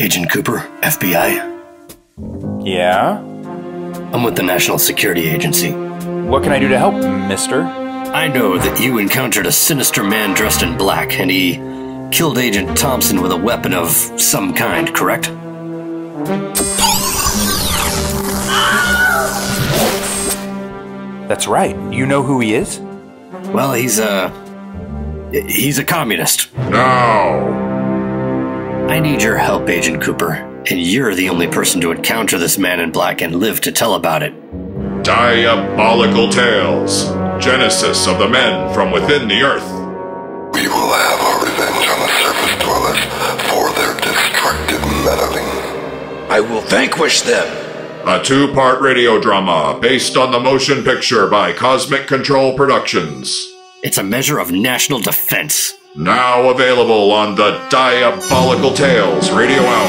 Agent Cooper, FBI. Yeah? I'm with the National Security Agency. What can I do to help, mister? I know that you encountered a sinister man dressed in black, and he killed Agent Thompson with a weapon of some kind, correct? That's right. You know who he is? Well, he's a. He's a communist. Now! I need your help, Agent Cooper, and you're the only person to encounter this man in black and live to tell about it. Diabolical Tales Genesis of the Men from Within the Earth. We will have our revenge on the surface dwellers for their destructive meddling. I will vanquish them. A two part radio drama based on the motion picture by Cosmic Control Productions. It's a measure of national defense. Now available on the Diabolical Tales Radio Hour.